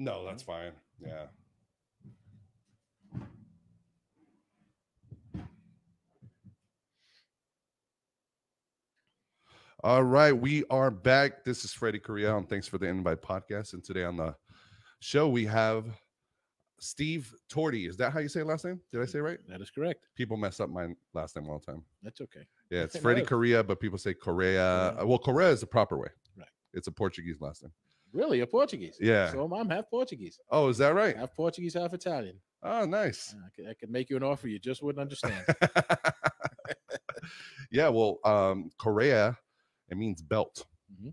No, that's fine. Yeah. All right, we are back. This is Freddy Correa, and thanks for the invite podcast. And today on the show, we have Steve Torti. Is that how you say last name? Did I say right? That is correct. People mess up my last name all the time. That's okay. Yeah, it's. Freddy Correa, but people say Correa. Well, Correa is the proper way. Right. It's a Portuguese last name. Really, you're Portuguese. Yeah. So I'm half Portuguese. Oh, is that right? Half Portuguese, half Italian. Oh, nice. I could, I could make you an offer you just wouldn't understand. yeah, well, um, Correa, it means belt. Mhm.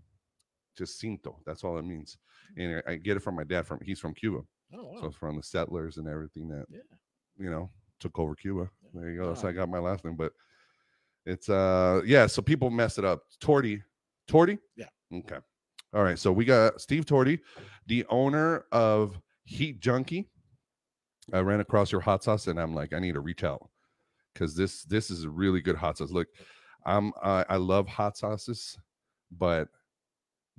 Just cinto. That's all it means. And I get it from my dad. From he's from Cuba, oh, wow. so it's from the settlers and everything that yeah. you know took over Cuba. There you go. That's how I got my last name. But it's uh yeah. So people mess it up. Torty, Torty. Yeah. Okay. All right. So we got Steve Torti, the owner of Heat Junkie. I ran across your hot sauce and I'm like, I need to reach out because this this is a really good hot sauce. Look, I'm I I love hot sauces, but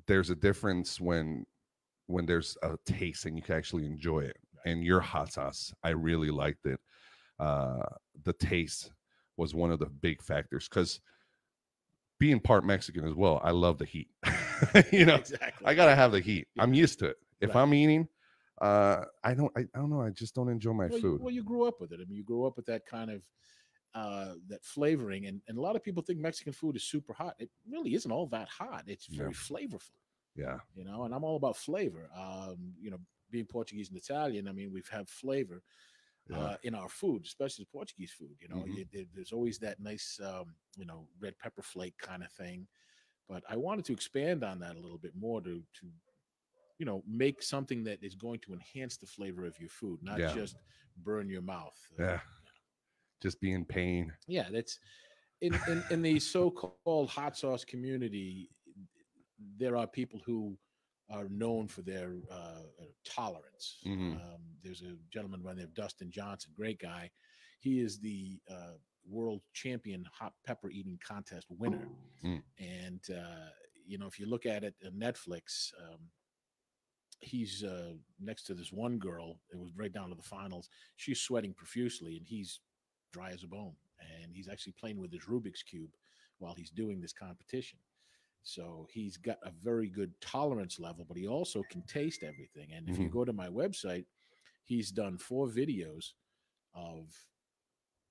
there's a difference when when there's a taste and you can actually enjoy it. And your hot sauce, I really liked it. Uh, the taste was one of the big factors because being part Mexican as well, I love the heat. you know, exactly. I gotta have the heat. I'm used to it. If Right. I'm eating, uh, I don't, I, I don't know. I just don't enjoy my well, you, food. well, you grew up with it. I mean, you grew up with that kind of uh that flavoring, and and a lot of people think Mexican food is super hot. It really isn't all that hot. It's very flavorful. yeah, you know and i'm all about flavor um you know being portuguese and italian i mean we've had flavor yeah, uh, in our food especially the portuguese food you know Mhm. you, there- there's always that nice um you know red pepper flake kind of thing but i wanted to expand on that a little bit more to to you know make something that is going to enhance the flavor of your food not Yeah. just burn your mouth Uh, yeah. Just be in pain. yeah that's in, in in the so-called hot sauce community there are people who are known for their uh, tolerance. Mhm. um, there's a gentleman by the name of dustin johnson great guy. He is the uh, world champion hot pepper eating contest winner. Mm. and uh, you know if you look at it on netflix um, he's uh, next to this one girl it was right down to the finals she's sweating profusely and he's dry as a bone. And he's actually playing with his rubik's cube while he's doing this competition so he's got a very good tolerance level but he also can taste everything and if you Mhm. go to my website he's done four videos of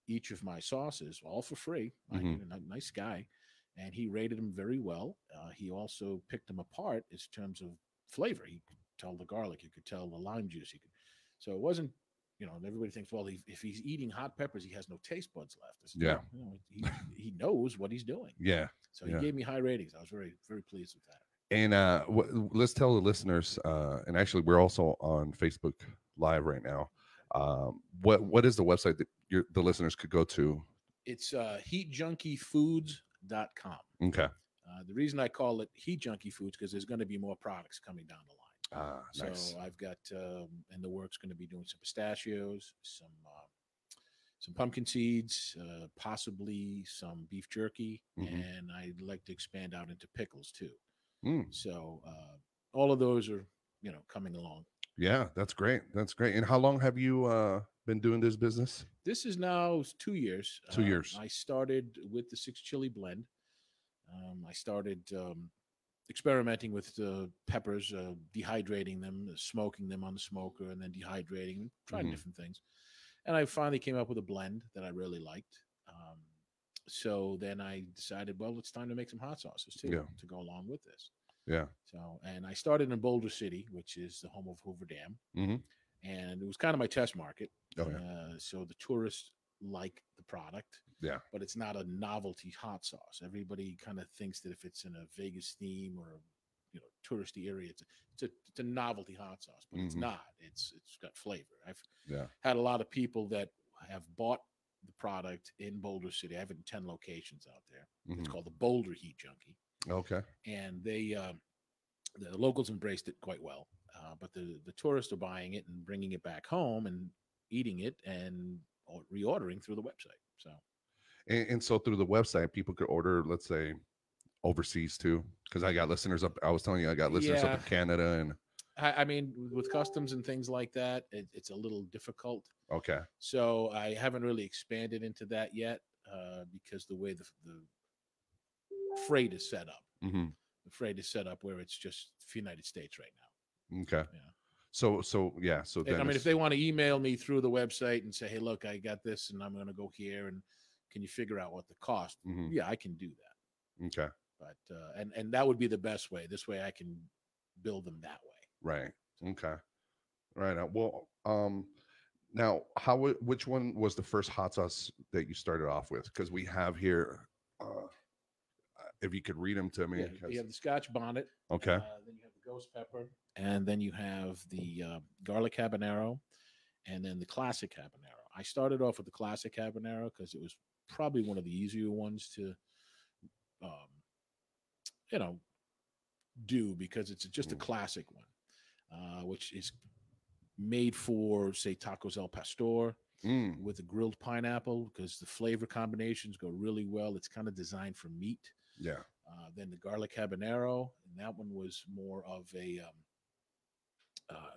each of my sauces all for free you, Mhm. a nice guy and he rated them very well uh, he also picked them apart in terms of flavor he could tell the garlic you could tell the lime juice you could so it wasn't you know and everybody thinks well he, if he's eating hot peppers he has no taste buds left I Yeah. "No, no, he, he knows what he's doing Yeah. So he Yeah. gave me high ratings i was very very pleased with that And uh, wh- let's tell the listeners, uh, and actually, we're also on Facebook Live right now. Um, what what is the website that your, the listeners could go to? it's uh heatjunkiefoods.com Okay. uh, the reason i call it heat junkie foods because there's going to be more products coming down the line Ah, nice. So I've got um, in the works going to be doing some pistachios, some uh, some pumpkin seeds, uh, possibly some beef jerky, Mhm. and I'd like to expand out into pickles too. Mm, So uh, all of those are you know coming along. yeah, that's great. That's great. And how long have you uh, been doing this business? This is now two years. Two Uh, years. I started with the six chili blend. Um, I started um, experimenting with uh, peppers, uh, dehydrating them, smoking them on the smoker, and then dehydrating them, trying Mhm. different things. And I finally came up with a blend that I really liked. Um, so then I decided, well, it's time to make some hot sauces too Yeah. to go along with this. Yeah. So, and I started in Boulder City, which is the home of Hoover Dam, Mhm. and it was kind of my test market. Okay. Uh, so the tourists like the product. Yeah. But it's not a novelty hot sauce. Everybody kind of thinks that if it's in a Vegas theme or a touristy area, it's a, it's a, it's a novelty hot sauce, but it's Mhm. not. It's it's got flavor. I've Yeah. had a lot of people that have bought the product in Boulder City. I have it in ten locations out there. It's Mhm. called the Boulder Heat Junkie Okay. and they um, the locals embraced it quite well. Uh, but the the tourists are buying it and bringing it back home and eating it and or- reordering through the website. So And, and so through the website, people could order, let's say, overseas too, because I got listeners up. I was telling you, I got listeners up in Canada and I, I mean, with customs and things like that, it, it's a little difficult. Okay. So I haven't really expanded into that yet uh, because the way the, the freight is set up, hmm the freight is set up where it's just the United States right now. Okay. Yeah. So so yeah. So I mean, if they want to email me through the website and say, "Hey, look, I got this, and I'm going to go here, and can you figure out what the cost?" Mhm. Yeah, I can do that. Okay. But uh, and and that would be the best way. This way, I can build them that way. Right. Okay. Right. uh, Well, um, now how which one was the first hot sauce that you started off with? Because we have here, uh, if you could read them to me. Yeah, you have the Scotch bonnet. okay. Uh, then you have the ghost pepper, and then you have the uh, garlic habanero, and then the classic habanero. I started off with the classic habanero because it was probably one of the easier ones to, um, you know, do because it's just a Mm. classic one, uh, which is made for say tacos el pastor Mm, with a grilled pineapple because the flavor combinations go really well. It's kind of designed for meat yeah. uh, then the garlic habanero, and that one was more of a um, uh,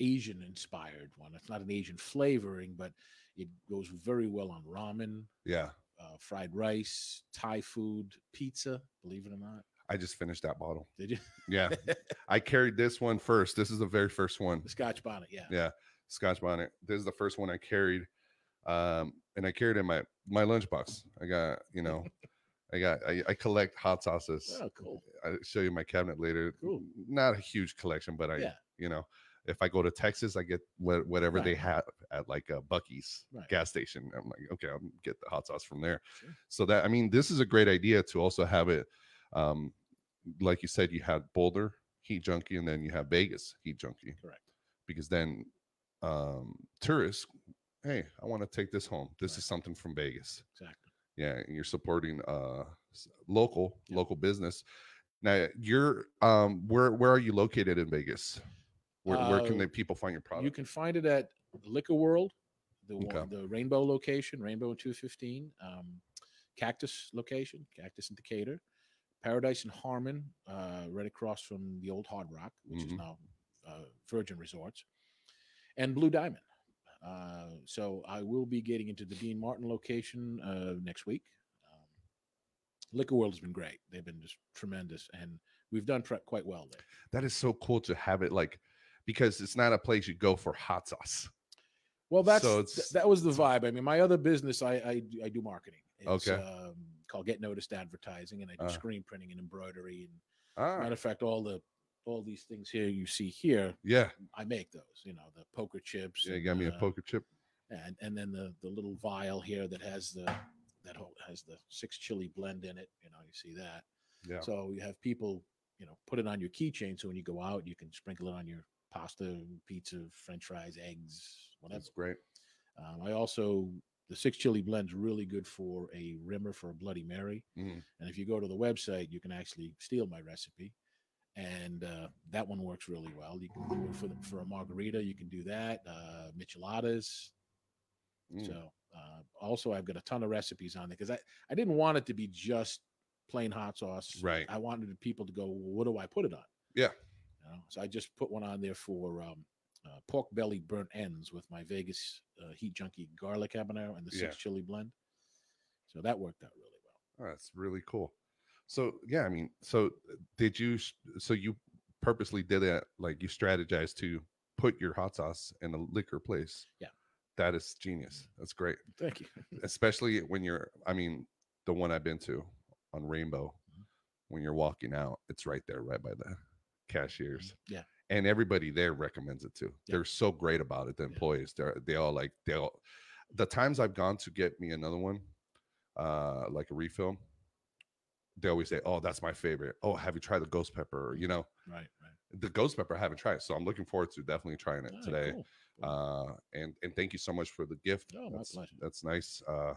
Asian inspired one. It's not an Asian flavoring, but it goes very well on ramen, Yeah. uh, fried rice, Thai food, pizza. Believe it or not, I just finished that bottle. did you? Yeah. I carried this one first. This is the very first one. the Scotch bonnet, yeah. Yeah. Scotch bonnet. This is the first one I carried. Um, and I carried in my my lunchbox. I got, you know, I got I, I collect hot sauces. Oh, cool. I'll show you my cabinet later. Cool. Not a huge collection, but I, Yeah. you know, if I go to Texas, I get what, whatever they have at like a Buc-ee's Right. gas station. I'm like, okay, I'll get the hot sauce from there. Sure. So that I mean, this is a great idea to also have it. Um, like you said, you had Boulder Heat Junkie, and then you have Vegas Heat Junkie Correct. because then um tourists, hey, I want to take this home. This Right. is something from Vegas Exactly. yeah and you're supporting uh local Yeah. local business now you're um where where are you located in vegas where, where can Uh, the people find your product You can find it at Liquor World, the Okay. one, the Rainbow location, Rainbow and 215, um, Cactus location, Cactus in Decatur, Paradise and Harmon, uh, right across from the old Hard Rock, which Mhm. is now uh, Virgin Resorts, and Blue Diamond. Uh, so I will be getting into the Dean Martin location uh, next week. Um, Liquor World has been great; they've been just tremendous, and we've done pre- quite well there. that is so cool to have it like because it's not a place you go for hot sauce Well, that's So th- that was the vibe. I mean, my other business, I I, do- I do marketing. It's, Okay. um, called Get Noticed Advertising, and I do Uh. screen printing and embroidery. And ah matter of fact, all the all these things here you see here, yeah I make those. You know, the poker chips. yeah you and, got me a uh, poker chip and and then the the little vial here that has the that whole has the six chili blend in it. You know, you see that. yeah So you have people, you know, put it on your keychain. So when you go out, you can sprinkle it on your pasta, pizza, French fries, eggs, whatever. that's great Um, I also the six chili blend's really good for a rimmer for a Bloody Mary. Mhm. And if you go to the website, you can actually steal my recipe, and uh, that one works really well. You can do it for the, for a margarita. You can do that. Uh, micheladas. Mm. So uh, also, I've got a ton of recipes on there because I I didn't want it to be just plain hot sauce. Right. I wanted people to go, well, what do I put it on? Yeah. You know, so I just put one on there for um, uh, pork belly burnt ends with my Vegas uh, heat junkie garlic habanero and the six Yeah. chili blend. So that worked out really well. Oh, that's really cool so yeah i mean so uh, did you so you purposely did it like you strategized to put your hot sauce in a liquor place Yeah. that is genius that's great Thank you. especially when you're i mean the one i've been to on rainbow Mhm. when you're walking out it's right there right by the cashiers Yeah. And everybody there recommends it too Yeah. they're so great about it the Yeah. employees they're they all like they all the times i've gone to get me another one uh like a refill they always say oh that's my favorite oh have you tried the ghost pepper you know Right, right. the ghost pepper i haven't tried so i'm looking forward to definitely trying it today cool, uh and and thank you so much for the gift Oh, my that's, pleasure. that's nice uh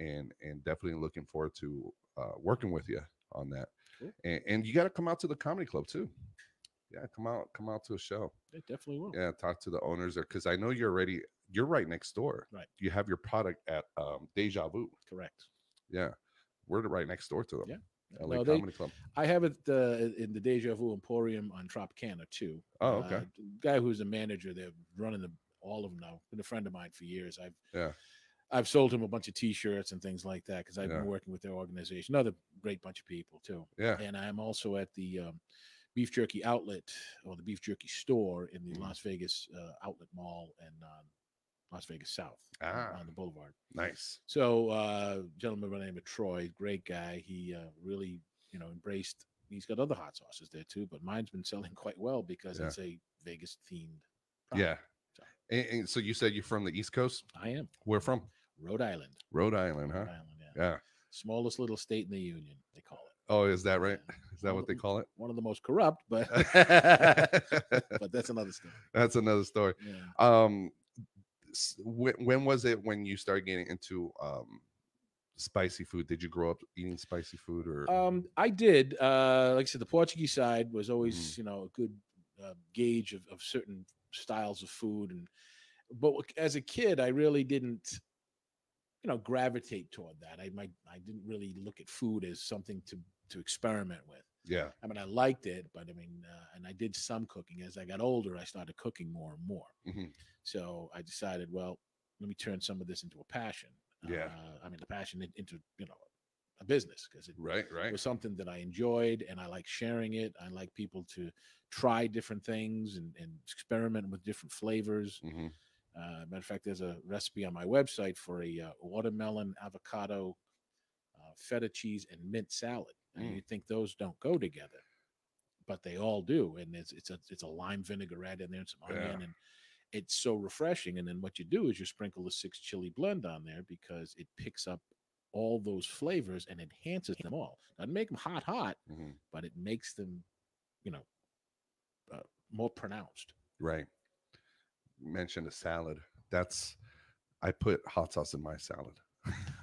and and definitely looking forward to uh working with you on that Cool. and, and you got to come out to the comedy club too yeah come out come out to a show It definitely will. yeah talk to the owners there because i know you're already you're right next door Right. you have your product at um deja vu Correct. yeah we're right next door to them Yeah. LA No, they- Comedy Club. I have it uh, in the Deja Vu Emporium on Tropicana too. Oh, okay. Uh, guy who's a manager there, running the, all of them now. Been a friend of mine for years. I've Yeah. I've sold him a bunch of T-shirts and things like that because I've Yeah. been working with their organization. Another great bunch of people too. Yeah. And I'm also at the um, beef jerky outlet or the beef jerky store in the Mhm. Las Vegas uh, outlet mall and um, Las Vegas South on- Ah. on the boulevard. Nice. So, uh, gentleman by the name of Troy, great guy. He uh, really, you know, embraced. He's got other hot sauces there too, but mine's been selling quite well because Yeah. it's a Vegas themed. Yeah. And, and so you said you're from the East Coast. I am Where from? Rhode Island. Rhode Island, huh? Rhode Island, yeah. Yeah. Smallest little state in the union, they call it. Oh, is that right? Is that what they call it? One of the most corrupt, but but that's another story. That's another story. Yeah. Um, when, when was it when you started getting into um spicy food? Did you grow up eating spicy food or? Um, I did. Uh, like I said, the Portuguese side was always, Mhm. you know, a good uh, gauge of, of certain styles of food. And but as a kid, I really didn't, you know, gravitate toward that. I might, I didn't really look at food as something to to experiment with. yeah. I mean, I liked it, but I mean, uh, and I did some cooking. As I got older, I started cooking more and more. Mhm. So I decided, well, let me turn some of this into a passion. Yeah. Uh, I mean, the passion into you know a business because it Right. it Right. was something that I enjoyed and I like sharing it. I like people to try different things and, and experiment with different flavors. hmm Uh, matter of fact, there's a recipe on my website for a uh, watermelon, avocado, uh, feta cheese, and mint salad. And Mm. you think those don't go together, but they all do. And it's it's a it's a lime vinaigrette in there and some onion, Yeah. and it's so refreshing. And then what you do is you sprinkle the six chili blend on there because it picks up all those flavors and enhances them all. Doesn't make them hot, hot, hmm but it makes them, you know, uh, more pronounced. Right. Mentioned a salad. That's I put hot sauce in my salad.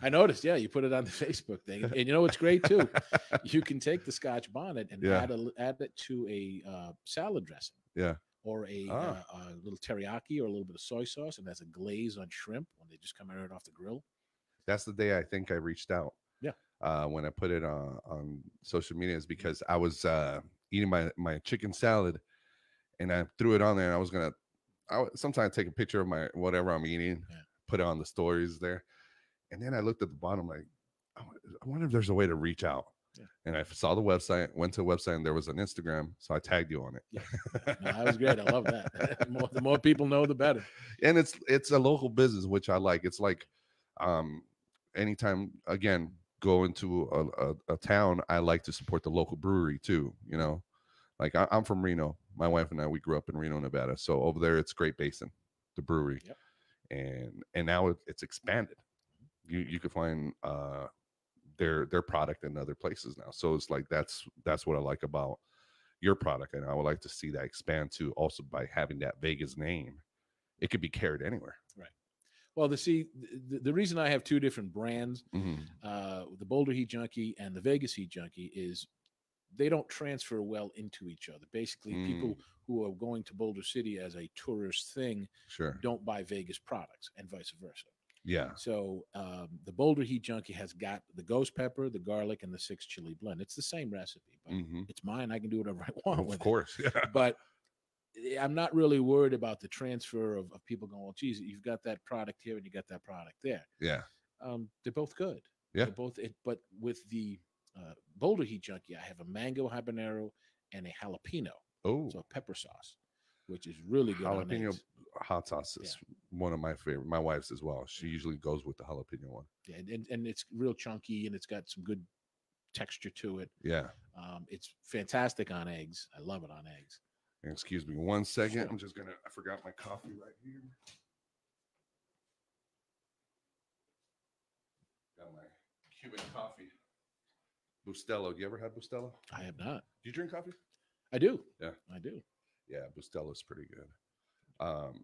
I noticed, yeah, you put it on the Facebook thing, and you know what's great too. You can take the Scotch bonnet and Yeah. add a, add it to a uh, salad dressing, Yeah. or a, Ah. uh, a little teriyaki, or a little bit of soy sauce, and that's a glaze on shrimp when they just come right off the grill. That's the day I think I reached out. Yeah. Uh, when I put it on on social media is because I was uh, eating my my chicken salad, and I threw it on there, and I was gonna. I would sometimes take a picture of my whatever I'm eating, Yeah. put it on the stories there, and then I looked at the bottom like, I I wonder if there's a way to reach out. Yeah. And I saw the website, went to the website, and there was an Instagram, so I tagged you on it. Yeah, no, that was great. I love that. the, more, the more people know, the better. and it's it's a local business which i like it's like um anytime again go into a, a, a town i like to support the local brewery too you know like I, i'm from reno my wife and i we grew up in reno nevada so over there it's great basin the brewery Yep. and and now it, it's expanded you you could find uh their their product in other places now so it's like that's that's what i like about your product and i would like to see that expand too also by having that vegas name it could be carried anywhere Right. Well, the see, the, the reason I have two different brands Mhm. uh, the Boulder Heat Junkie and the Vegas Heat Junkie is they don't transfer well into each other. Basically, people who are going to Boulder City as a tourist thing sure don't buy Vegas products, and vice versa. yeah So um, the Boulder Heat Junkie has got the ghost pepper, the garlic, and the six chili blend. It's the same recipe, but Mhm. it's mine. I can do whatever I want of with it. course yeah But eh, I'm not really worried about the transfer of, of people going, well, geez, you've got that product here and you got that product there. yeah Um, they're both good. Yeah. They're both it, but with the uh, Boulder Heat Junkie, I have a mango habanero and a jalapeno, oh. so a pepper sauce, which is really good. jalapeno hot sauce is one of my favorite my wife's as well. She usually goes with the jalapeno one. Yeah, and, and, and it's real chunky and it's got some good texture to it. yeah. Um, it's fantastic on eggs. I love it on eggs. excuse me one second. I'm just gonna i forgot my coffee right here. Got my cuban coffee bustelo do you ever had bustelo I have not. do you drink coffee I do. Yeah. I do. yeah bustelo's pretty good um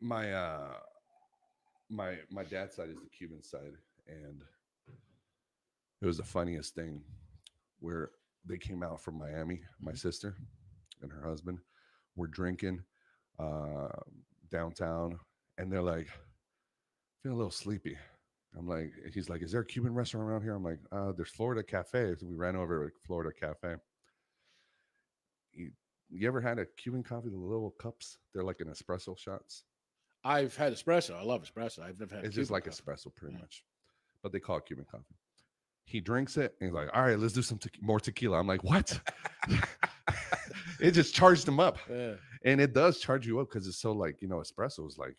my uh my my dad's side is the cuban side and it was the funniest thing where they came out from miami my sister and her husband were drinking uh downtown and they're like feeling a little sleepy I'm like, he's like, is there a Cuban restaurant around here? I'm like, uh, there's Florida Cafe. So we ran over to Florida Cafe. You, you ever had a Cuban coffee, the little cups? They're like an espresso shots. I've had espresso. I love espresso. I've never had. It's just like coffee. espresso, pretty Yeah. much. But they call it Cuban coffee. He drinks it and he's like, all right, let's do some te- more tequila. I'm like, what? it just charged him up. Yeah. And it does charge you up because it's so like, you know, espresso is like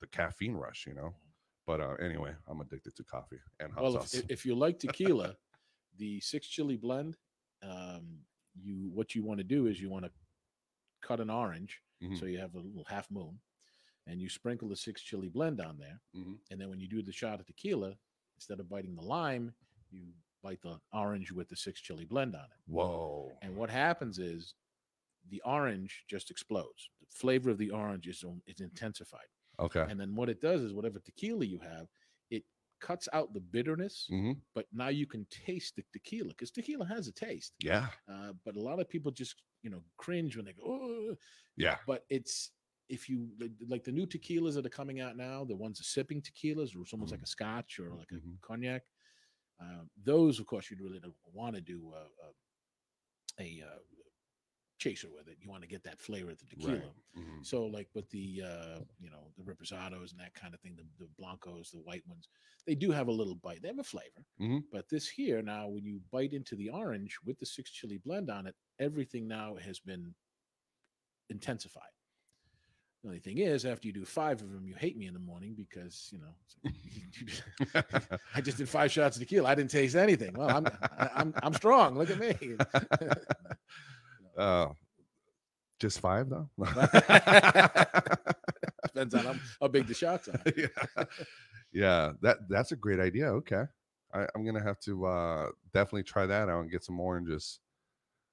the caffeine rush, you know. But uh, anyway, I'm addicted to coffee and hot Well, sauce. if, if you like tequila, the six chili blend, um, you what you want to do is you want to cut an orange, Mhm. so you have a little half moon, and you sprinkle the six chili blend on there, Mhm. and then when you do the shot of tequila, instead of biting the lime, you bite the orange with the six chili blend on it. Whoa. And what happens is the orange just explodes. The flavor of the orange is um, is intensified. Okay. And then what it does is whatever tequila you have, it cuts out the bitterness, hmm but now you can taste the tequila because tequila has a taste. Yeah. Uh, but a lot of people just you know cringe when they go, oh, Yeah. but it's if you like, the new tequilas that are coming out now, the ones that sipping tequilas, or it's almost Mhm. like a scotch or like a Mhm. cognac. Uh, those, of course, you'd really want to do a, a, a uh, chaser with it. You want to get that flavor of the tequila. Right. Mhm. So, like with the uh, you know the reposados and that kind of thing, the, the blancos, the white ones, they do have a little bite. They have a flavor. Mhm. But this here now, when you bite into the orange with the six chili blend on it, everything now has been intensified. The only thing is, after you do five of them, you hate me in the morning because you know like, I just did five shots of tequila. I didn't taste anything. Well, I'm I'm I'm strong. Look at me. uh, just five though. Depends on how, big the shots are. yeah. yeah, that that's a great idea. Okay, I, I'm gonna have to uh, definitely try that out and get some oranges.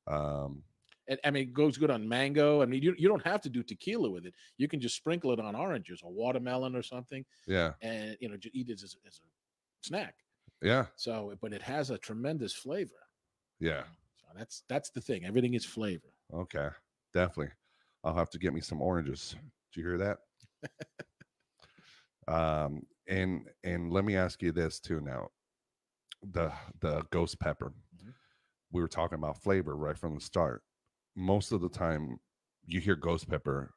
Um, And I mean, it goes good on mango. I mean, you, you don't have to do tequila with it. You can just sprinkle it on oranges or watermelon or something, yeah, and you know, just eat it as, as a snack. yeah, So, but it has a tremendous flavor. yeah. That's that's the thing. Everything is flavor. Okay, definitely. I'll have to get me some oranges. Did you hear that? um, and and let me ask you this too now. The the ghost pepper. Mhm. We were talking about flavor right from the start. Most of the time, you hear ghost pepper,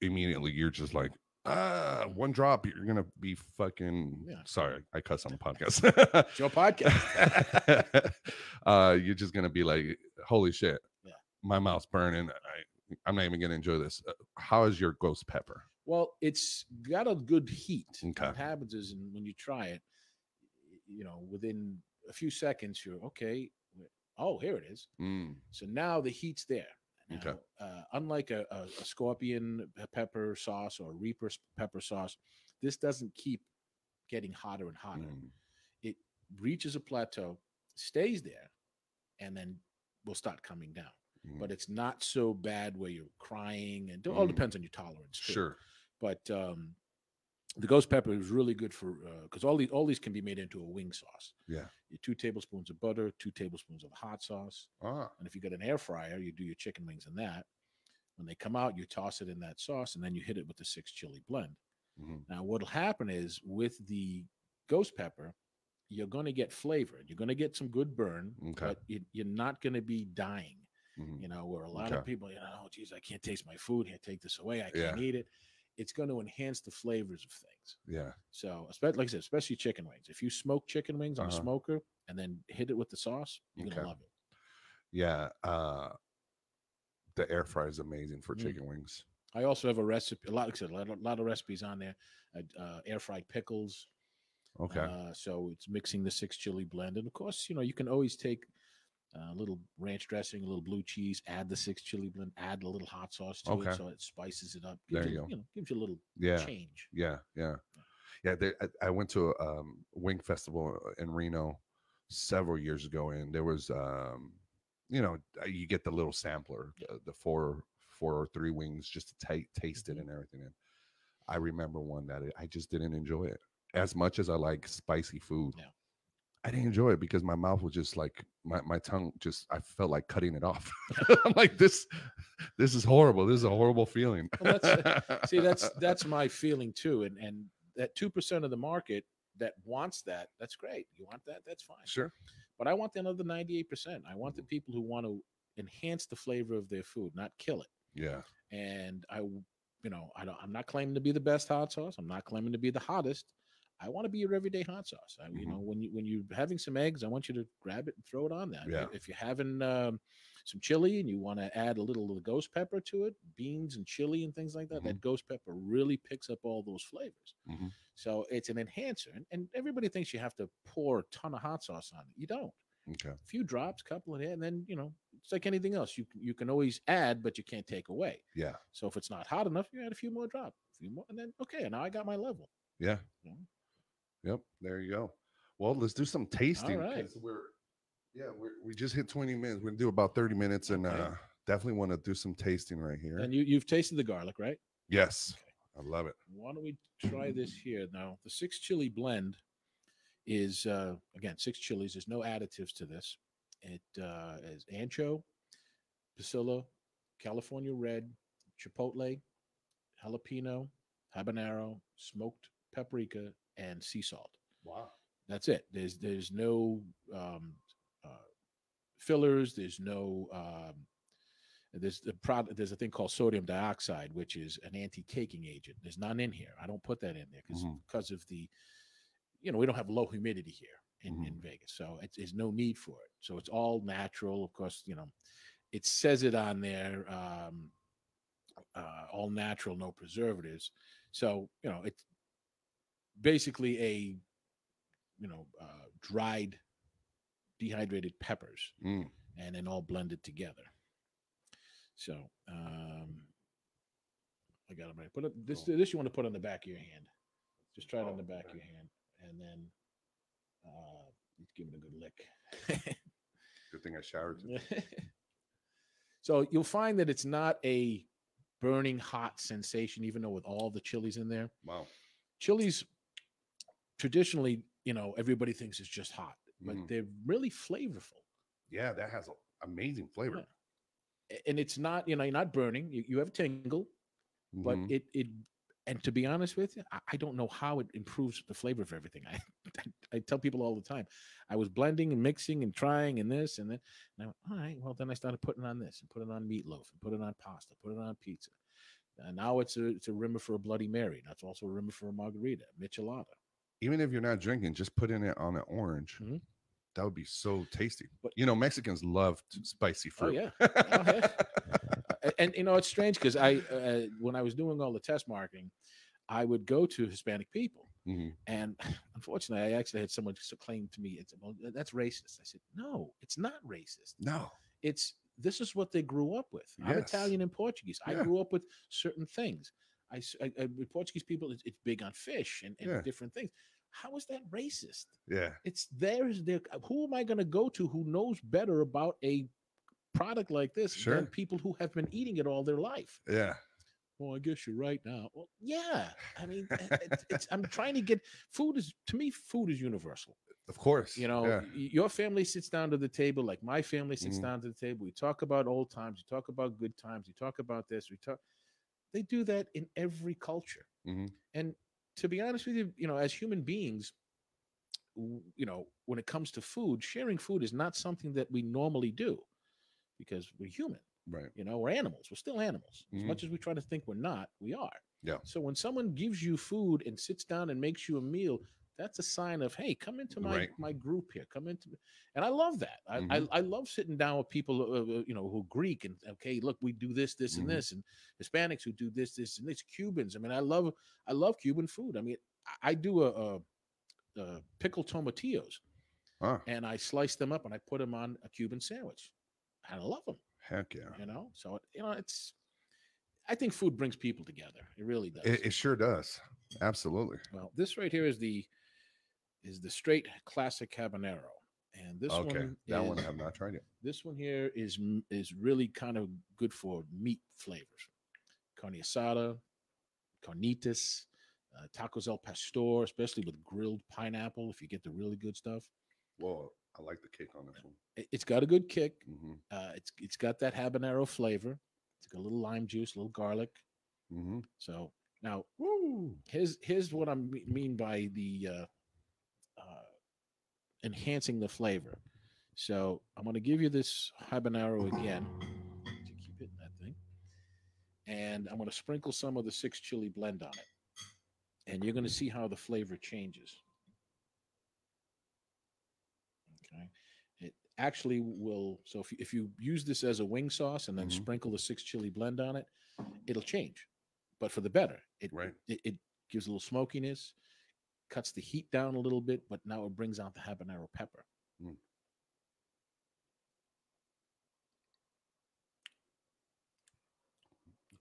immediately you're just like, ah, one drop, you're gonna be fucking. Yeah. Sorry, I cuss on the podcast. It's your podcast. uh, you're just gonna be like, holy shit, Yeah. my mouth's burning. I, I'm not even gonna enjoy this. Uh, how is your ghost pepper? Well, it's got a good heat. Okay. What happens is, and when you try it, you know, within a few seconds, you're okay. Oh, here it is. Mm, So now the heat's there. Okay. Uh, unlike a, a, a scorpion pepper sauce or reaper pepper sauce, this doesn't keep getting hotter and hotter. mm, It reaches a plateau, stays there, and then will start coming down. mm. But it's not so bad where you're crying, and it all Mm. depends on your tolerance. Too. sure. But um, the ghost pepper is really good for because all these all these can be made into a wing sauce. Yeah. You two tablespoons of butter, two tablespoons of hot sauce, Ah, and if you got an air fryer, you do your chicken wings in that. When they come out, you toss it in that sauce, and then you hit it with the six chili blend. mhm, Now, what'll happen is with the ghost pepper, you're going to get flavor. You're going to get some good burn, Okay. but you, you're not going to be dying. mhm. You know, where a lot of people, you know, oh, geez, I can't taste my food. Here, take this away. I can't eat it. It's going to enhance the flavors of things. Yeah. So, especially like I said, especially chicken wings. If you smoke chicken wings on Uh-huh. a smoker and then hit it with the sauce, you're Okay. gonna love it. Yeah. Uh, the air fryer is amazing for Mm. chicken wings. I also have a recipe. A lot, like I said, a lot, a lot of recipes on there. Uh, uh, air fried pickles. Okay. Uh, so it's mixing the six chili blend, and of course, you know, you can always take a little ranch dressing, a little blue cheese, add the six chili blend, add a little hot sauce to Okay. it, so it spices it up. There Gives you go. you know, gives you a little yeah. change. Yeah, yeah, yeah. There, I, I went to a um, wing festival in Reno several years ago, and there was, um, you know, uh, you get the little sampler, the, the four, four or three wings, just to ta- taste it Mhm. and everything. And I remember one that I just didn't enjoy it as much as I like spicy food. Yeah. I didn't enjoy it because my mouth was just like my, my tongue just I felt like cutting it off. I'm like this this is horrible. This is a horrible feeling. Well, See, that's that's my feeling too, and and that two percent of the market that wants that, that's great. You want that, that's fine. Sure. But I want the other 98%. I want the mm-hmm. people who want to enhance the flavor of their food, not kill it. Yeah. And I you know, I don't, I'm not claiming to be the best hot sauce. I'm not claiming to be the hottest. I want to be your everyday hot sauce. I, You Mhm. know, when you when you're having some eggs, I want you to grab it and throw it on that. Yeah. If you're having um, some chili and you want to add a little of the ghost pepper to it, beans and chili and things like that, that ghost pepper really picks up all those flavors. Mhm. So it's an enhancer. And, and everybody thinks you have to pour a ton of hot sauce on it. You don't. Okay. A few drops, couple of it, and then you know it's like anything else. You you can always add, but you can't take away. Yeah. So if it's not hot enough, you add a few more drops, a few more, and then okay, now I got my level. Yeah. Yeah. Yep. There you go. Well, let's do some tasting. right. 'cause We're yeah, we're, we just hit 20 minutes. We're gonna do about 30 minutes and Okay. uh definitely want to do some tasting right here. And you you've tasted the garlic, right? yes. I love it. Why don't we try this here now? The six chili blend is uh again six chilies. There's no additives to this. It uh is ancho, pasilla, California red, chipotle, jalapeno, habanero, smoked paprika, and sea salt. Wow. That's it. There's there's no um, uh, fillers. There's no um, there's the product. There's a thing called sodium dioxide, which is an anti-caking agent. There's none in here. I don't put that in there because Mhm. because of the you know we don't have low humidity here in, in Mhm. Vegas, so it's, there's no need for it. So it's all natural. Of course, you know it says it on there. Um, uh, all natural, no preservatives. So you know it's basically a you know uh, dried dehydrated peppers Mm. and then all blended together so um i got it right put it this Cool. this you want to put on the back of your hand just try it on Oh, the back of your hand and then uh give it a good lick Good thing I showered. today. so you'll find that it's not a burning hot sensation even though with all the chilies in there Wow. chilies traditionally you know everybody thinks it's just hot but Mhm. they're really flavorful Yeah, that has a, amazing flavor. A- and it's not you know you're not burning you, you have tingle but Mhm. it it and to be honest with you I, I don't know how it improves the flavor of everything I, I i tell people all the time i was blending and mixing and trying and this and then and I went, all right well then i started putting on this and put it on meatloaf and put it on pasta put it on pizza and now it's a it's a rimmer for a bloody mary that's also a rimmer for a margarita michelada even if you're not drinking, just putting it on an orange. Mhm. That would be so tasty. But- you know, Mexicans love spicy oh fruit. yeah Oh, yeah. And you know it's strange because i uh, when i was doing all the test marketing i would go to hispanic people Mhm. And unfortunately, I actually had someone claim to me, "It's well, that's racist." I said, "No, it's not racist. No. It's this is what they grew up with. I'm Italian and Portuguese. I grew up with certain things. I, I- I- with Portuguese people, it's, it's big on fish and, and Yeah. different things. How is that racist? Yeah. It's theirs. there. who am I going to go to who knows better about a product like this Sure. than people who have been eating it all their life? Yeah. well, I guess you're right now. Well, yeah. I mean, uh, it's, it's, I'm trying to get food is to me, food is universal. Of course. You know, Yeah. your family sits down to the table like my family sits Mhm. down to the table. We talk about old times. We talk about good times. We talk about this. We talk. They do that in every culture. Mhm. And to be honest with you, you know, as human beings, you know, when it comes to food, sharing food is not something that we normally do because we're human. Right. You know, we're animals. We're still animals. As Mhm. much as we try to think we're not, we are. Yeah. So when someone gives you food and sits down and makes you a meal, that's a sign of, hey, come into my Right. my group here. Come into, and I love that. I, Mhm. I I love sitting down with people, uh, uh, you know, who are Greek and okay, look, we do this, this, Mhm. and this, and Hispanics who do this, this, and this. Cubans. I mean, I love I love Cuban food. I mean, I, do a, a, a pickled tomatillos Ah, and I slice them up and I put them on a Cuban sandwich. I love them heck yeah. you know so you know it's i think food brings people together it really does It, it sure does. Absolutely. well this right here is the is the straight classic habanero and this okay. one that one I have not tried yet. this one here is is really kind of good for meat flavors carne asada carnitas uh, tacos el pastor especially with grilled pineapple if you get the really good stuff Well, I like the kick on this one. It- it's got a good kick Mm-hmm. uh, it's it's got that habanero flavor it's got a little lime juice a little garlic Mm-hmm. so now Woo. here's here's what I mean by the uh, enhancing the flavor. So I'm going to give you this habanero again to keep hitting that thing, and I'm going to sprinkle some of the six chili blend on it, and you're going to see how the flavor changes. Okay, it actually will. So if you, if you use this as a wing sauce and then Mhm. sprinkle the six chili blend on it, it'll change, but for the better. It Right. it, it gives a little smokiness, cuts the heat down a little bit, but now it brings out the habanero pepper. Mm.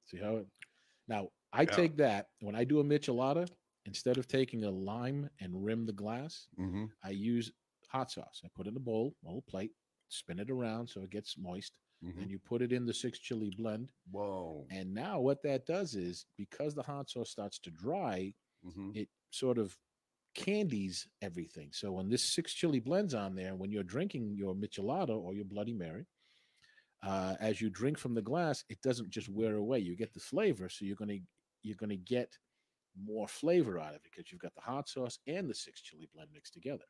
See how it now I Yeah. take that when I do a michelada, instead of taking a lime and rim the glass, hmm I use hot sauce. I put it in a bowl, a little plate, spin it around so it gets moist, hmm and you put it in the six chili blend. Whoa. And now what that does is because the hot sauce starts to dry, hmm it sort of candies everything. So when this six chili blends on there, when you're drinking your michelada or your Bloody Mary, uh, as you drink from the glass, it doesn't just wear away. You get the flavor, so you're gonna you're gonna get more flavor out of it because you've got the hot sauce and the six chili blend mixed together.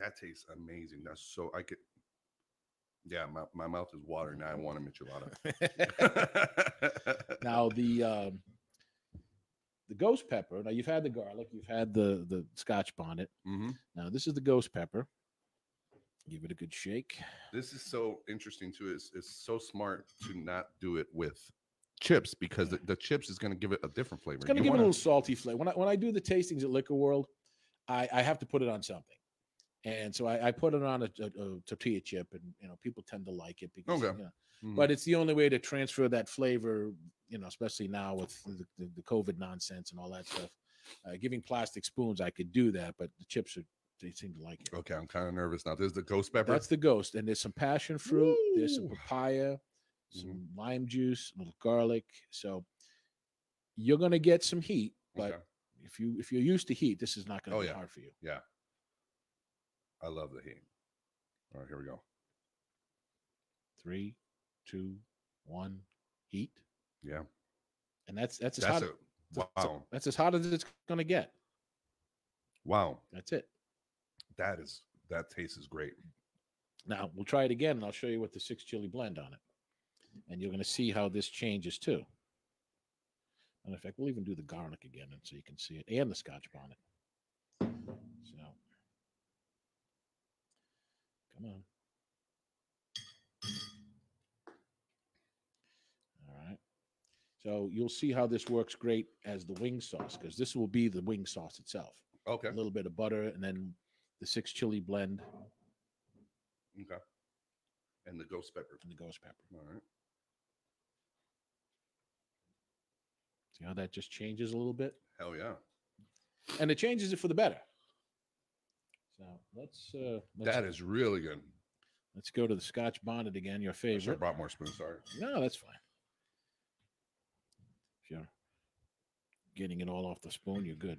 That tastes amazing. That's so I could. Yeah, my, my mouth is watering. Now I want a michelada. now the um, the ghost pepper. Now you've had the garlic, you've had the the Scotch bonnet. Mm-hmm. Now this is the ghost pepper. Give it a good shake. This is so interesting too. It's, it's so smart to not do it with chips because the, the chips is going to give it a different flavor. It's going to give it a little salty flavor. When I when I do the tastings at Liquor World, I, I have to put it on something, and so I, I put it on a, a, a tortilla chip, and you know people tend to like it because Okay. you know, Mhm. but it's the only way to transfer that flavor. You know, especially now with the, the, the COVID nonsense and all that stuff. Uh, giving plastic spoons, I could do that, but the chips are they seem to like it. okay, I'm kind of nervous now. There's the ghost pepper. That's the ghost, and there's some passion fruit, there's some papaya, some Mhm. lime juice, a little garlic. So you're gonna get some heat, but Okay. if you if you're used to heat, this is not going to Oh, be yeah. hard for you. Yeah. I love the heat. All right, here we go. Three, two, one, heat, Yeah. and that's that's as That's hot. a wow. That's as hot as it's going to get. Wow. That's it. That is that taste is great. Now we'll try it again, and I'll show you with the six chili blend on it, and you're going to see how this changes too. And in fact, we'll even do the garlic again, and so you can see it, and the Scotch bonnet. So, come on. All right. So you'll see how this works great as the wing sauce, because this will be the wing sauce itself. Okay. A little bit of butter, and then the six chili blend Okay. And the ghost pepper. and the ghost pepper. All right. See how that just changes a little bit? Hell yeah. And it changes it for the better. So let's uh let's, That is really good. let's go to the Scotch bonnet again, your favorite. I should have favorite. brought more spoons. Sorry. No, that's fine. If you're getting it all off the spoon, you're good.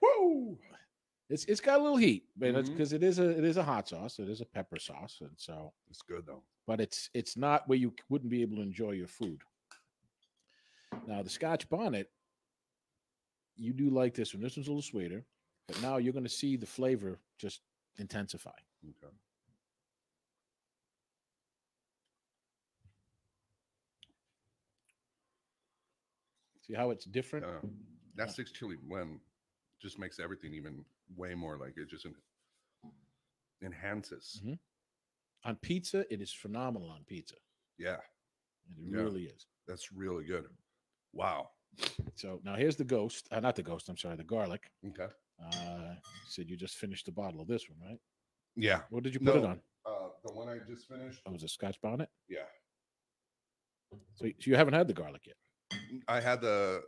Woo! It's it's got a little heat, but it's because it is a it is a hot sauce. It is a pepper sauce, and so It's good though. but it's it's not where you wouldn't be able to enjoy your food. Now the Scotch bonnet, you do like this one. This one's a little sweeter, but now you're going to see the flavor just intensify. Okay. See how it's different? Uh, that six chili blend just makes everything even way more like it just en- enhances. Mhm. On pizza, it is phenomenal on pizza. Yeah, It Yeah. really is. that's really good. Wow. So now here's the ghost. Uh, not the ghost. I'm sorry, the garlic. Okay. Uh, said you just finished the bottle of this one, right? Yeah. What did you put it on? Uh, the one I just finished. Oh, was it Scotch bonnet? Yeah. So, so you haven't had the garlic yet. I had the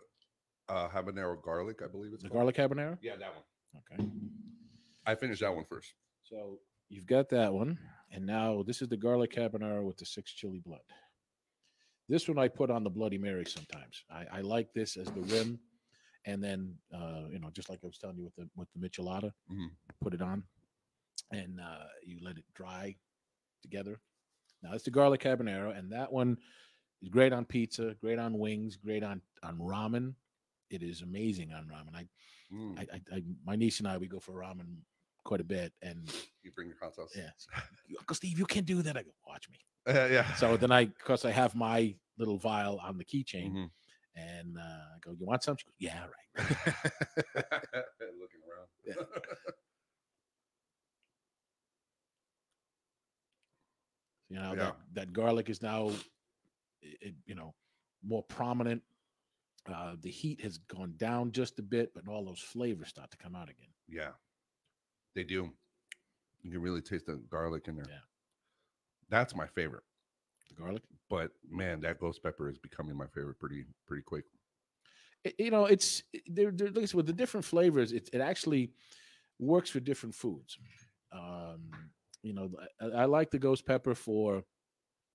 uh, habanero garlic, I believe it's The called. garlic habanero. Yeah, that one. Okay. I finished that one first. So you've got that one, and now this is the garlic habanero with the six chili blend. This one I put on the Bloody Mary sometimes. I, I like this as the rim, and then uh, you know, just like I was telling you with the with the michelada, Mhm. put it on, and uh, you let it dry together. Now it's the garlic habanero, and that one is great on pizza, great on wings, great on on ramen. It is amazing on ramen. I Mm. I, I, I, my niece and I, we go for ramen quite a bit. And You bring your hot sauce. yeah, Uncle Steve, you can't do that. I go, watch me. Uh, yeah. So then I, because I have my little vial on the keychain, Mhm. And uh, I go, "You want some?" She goes, "Yeah, right." Looking around. You know Yeah. that that garlic is now, it, you know, more prominent. Uh, the heat has gone down just a bit, but all those flavors start to come out again. yeah. They do. You can really taste the garlic in there. Yeah. That's my favorite. The garlic, But man, that ghost pepper is becoming my favorite pretty pretty quick. It- you know, it's it- there. like I said, with the different flavors, it it actually works for different foods. Um, you know, I, I like the ghost pepper for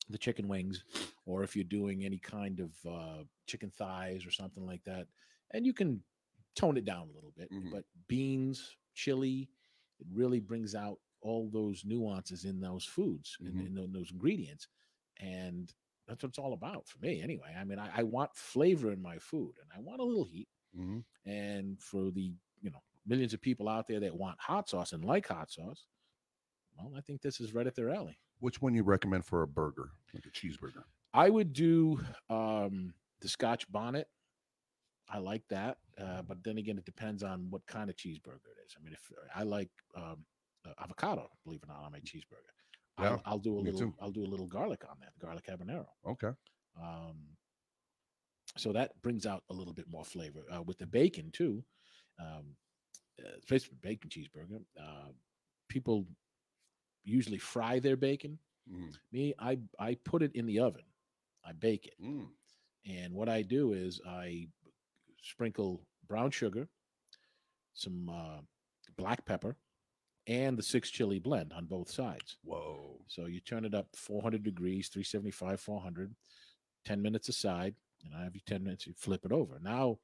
the chicken wings, or if you're doing any kind of uh, chicken thighs or something like that, and you can tone it down a little bit. Mhm. But beans, chili, it really brings out all those nuances in those foods, in, Mhm. in tho- those ingredients, and that's what it's all about for me, anyway. I mean, I, I want flavor in my food, and I want a little heat. Mhm. And for the you know millions of people out there that want hot sauce and like hot sauce, well, I think this is right at their alley. Which one you recommend for a burger, like a cheeseburger? I would do um, the Scotch bonnet. I like that, uh, but then again, it depends on what kind of cheeseburger it is. I mean, if I like um, uh, avocado, believe it or not, on my cheeseburger, Yeah, I'll, I'll do a little. too. I'll do a little garlic on that, garlic habanero. Okay. Um, so that brings out a little bit more flavor uh, with the bacon too. Um, uh, especially bacon cheeseburger, uh, people usually fry their bacon. Mm. Me, I I put it in the oven. I bake it, Mm. and what I do is I sprinkle brown sugar, some uh, black pepper, and the six chili blend on both sides. Whoa. So you turn it up 400 degrees, 375, 400, 10 minutes aside, and I have you 10 minutes, you flip it over. Now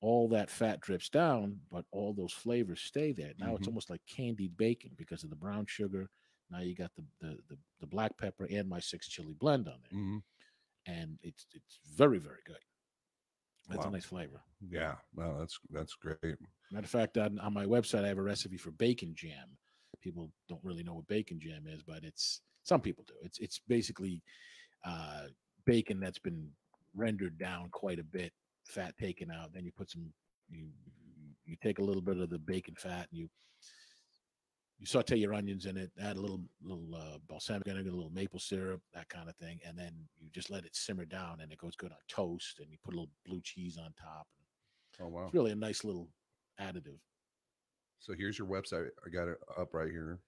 all that fat drips down, but all those flavors stay there. Now it's Mhm. almost like candied bacon because of the brown sugar. Now you got the the the, the black pepper and my six chili blend on there. Mhm. And it's it's very, very good. That's Wow. a nice flavor. Yeah. well, that's that's great. Matter of fact, on, on my website, I have a recipe for bacon jam. People don't really know what bacon jam is, but it's some people do. It's it's basically uh, bacon that's been rendered down quite a bit, fat taken out. Then you put some you you take a little bit of the bacon fat and you you saute your onions in it, add a little little uh, balsamic vinegar, a little maple syrup, that kind of thing, and then you just let it simmer down, and it goes good on toast. And you put a little blue cheese on top. Oh wow. It's really a nice little additive. So here's your website. I got it up right here.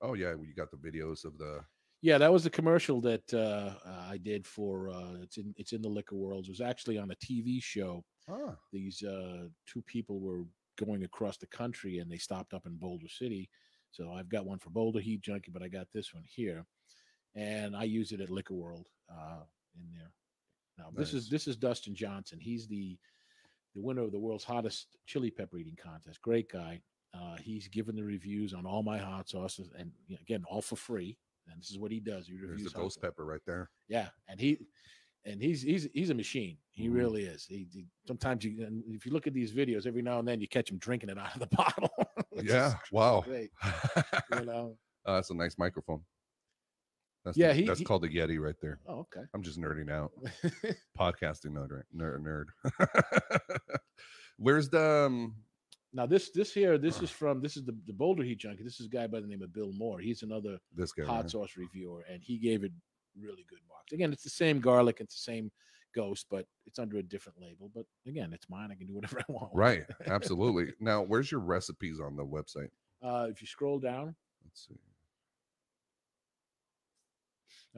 Oh yeah, you got the videos of the. Yeah, that was the commercial that uh, uh, I did for. Uh, it's in it's in the liquor world. It was actually on a TV show. Ah. These uh, two people were going across the country, and they stopped up in Boulder City. So I've got one for Boulder Heat Junkie, but I got this one here, and I use it at Liquor World uh, in there. Now this is this is Dustin Johnson. He's the the winner of the world's hottest chili pepper eating contest. Great guy. Uh, he's given the reviews on all my hot sauces, and you know, again, all for free. And this is what he does. He There's reviews the hot ghost pepper right there. Yeah, and he and he's he's he's a machine. He Mhm. really is. He, he- sometimes you if you look at these videos, every now and then you catch him drinking it out of the bottle. Is Yeah. Wow. great. You know. Oh, that's a nice microphone. That's Yeah, the- he- that's he- called the Yeti right there. Oh, okay. I'm just nerding out. Podcasting nerd, nerd. nerd. Where's the? Um, now this this here this is from this is the, the Boulder Heat Junkie. This is a guy by the name of Bill Moore. He's another this guy. hot right? sauce reviewer, and he gave it really good marks. Again, it's the same garlic, it's the same ghost, but it's under a different label. But again, it's mine. I can do whatever I want. Right. Absolutely. now, where's your recipes on the website? Uh, if you scroll down, Let's see.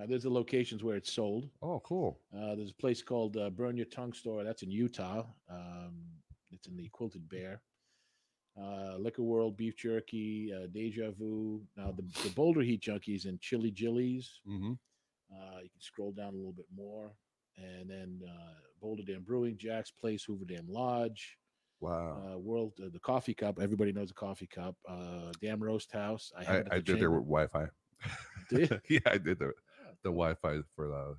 uh, there's the locations where it's sold. Oh, cool. Uh, there's a place called uh, Burn Your Tongue Store. That's in Utah. Um, it's in the Quilted Bear. Uh, Liquor World Beef Jerky, uh, Deja Vu. Now the, the Boulder Heat Junkies and Chili Jillies. Mm-hmm. Uh, you can scroll down a little bit more, and then uh, Boulder Dam Brewing, Jack's Place, Hoover Dam Lodge, Wow. uh, World, uh, the Coffee Cup. Everybody knows the Coffee Cup. Uh, Dam Roast House. I, I, I the did their Wi-Fi. Did yeah, I did the the Wi-Fi for the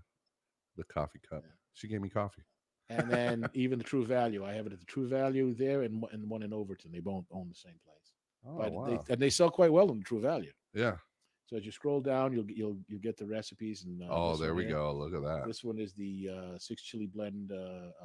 the coffee cup. Yeah. She gave me coffee. and then even the True Value. I have it at the True Value there, and one- and one in Overton. They both own the same place. Oh, but wow. they and they sell quite well in the True Value. yeah. So as you scroll down, you'll you'll you'll get the recipes. And uh, oh, there we here- go. Look at that. This one is the uh, six chili blend uh,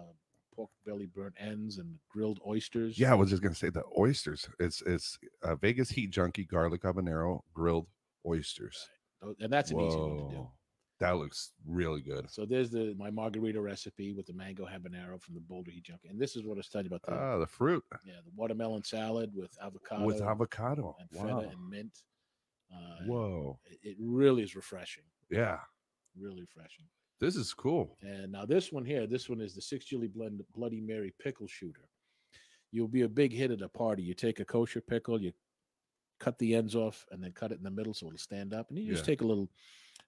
uh, pork belly burnt ends and grilled oysters. Yeah, I was just gonna say the oysters. It's it's uh, Vegas Heat Junkie garlic habanero grilled oysters. Tho- and that's an easy one to do. Whoa, That looks really good. So there's the my margarita recipe with the mango habanero from the Boulder Heat Junkie, and this is what I you about the Ah, the fruit yeah the watermelon salad with avocado with avocado. and feta and mint. Uh, Whoa. it, it really is refreshing, Yeah. really refreshing. This is cool. And now this one here, this one is the six chili blend Bloody Mary pickle shooter. You'll be a big hit at a party. You take a kosher pickle, you cut the ends off, and then cut it in the middle so it'll stand up. And you just take a little